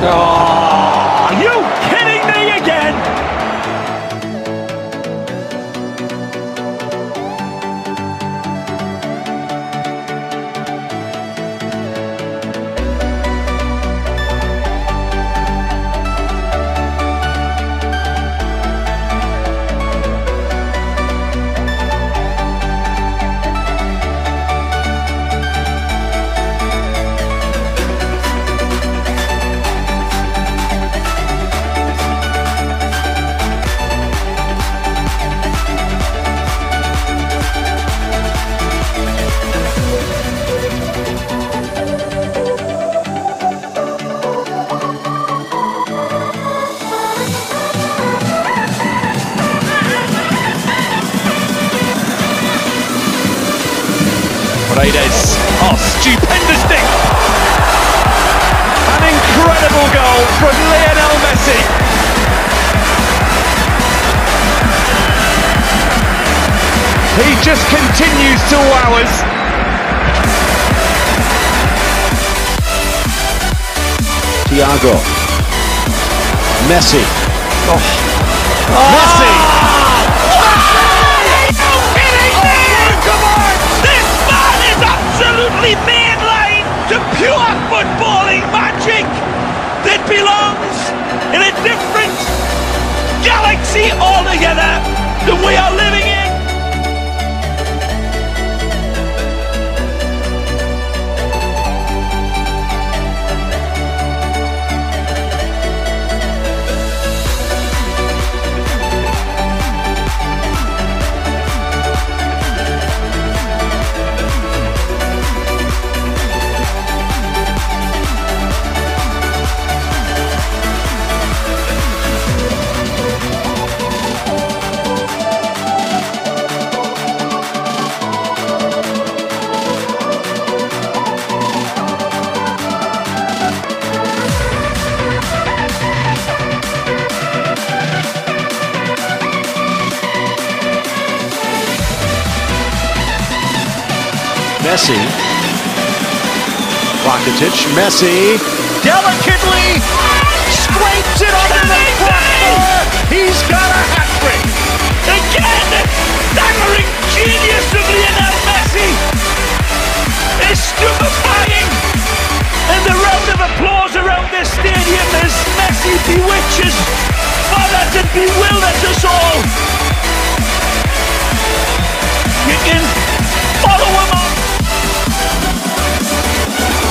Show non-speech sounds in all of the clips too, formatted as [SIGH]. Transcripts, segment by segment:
Oh, Paredes. Oh, stupendous thing! An incredible goal from Lionel Messi. He just continues to wow us. Thiago. Messi. Oh. Messi! Galaxy altogether that we are living Messi. Rakitic. Messi. Delicately scrapes it under the crossbar. He's got a hat trick. Again, staggering genius of Lionel Messi is stupefying. And the round of applause around this stadium as Messi bewitches, bothers and bewilders us all.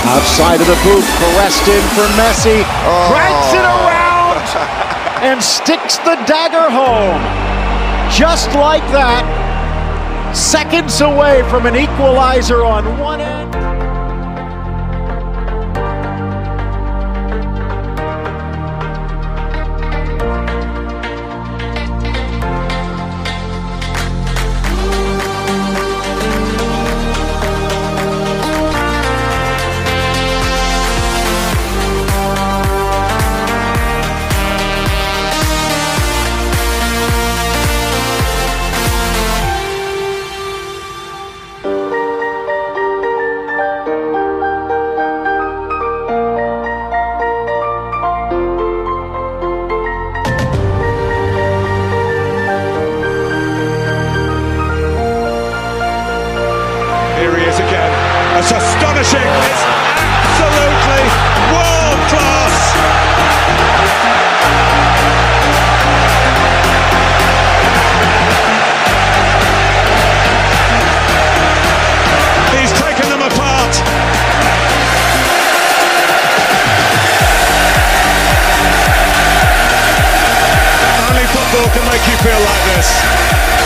Outside of the boot, caressed in for Messi. Oh. Cranks it around [LAUGHS] and sticks the dagger home. Just like that. Seconds away from an equalizer on one end. Astonishing. It's absolutely world class. He's taken them apart. Only football can make you feel like this.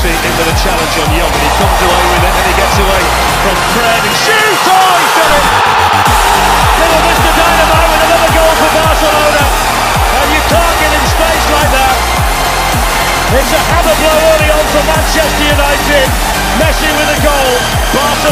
Messi into the challenge on Young, and he comes away with it, and he gets away from Fred and shoots! Oh, he's done it! Little Mr. Dynamo with another goal for Barcelona, and you can't get in space like that. It's a hammer blow early on for Manchester United. Messi with a goal. Barcelona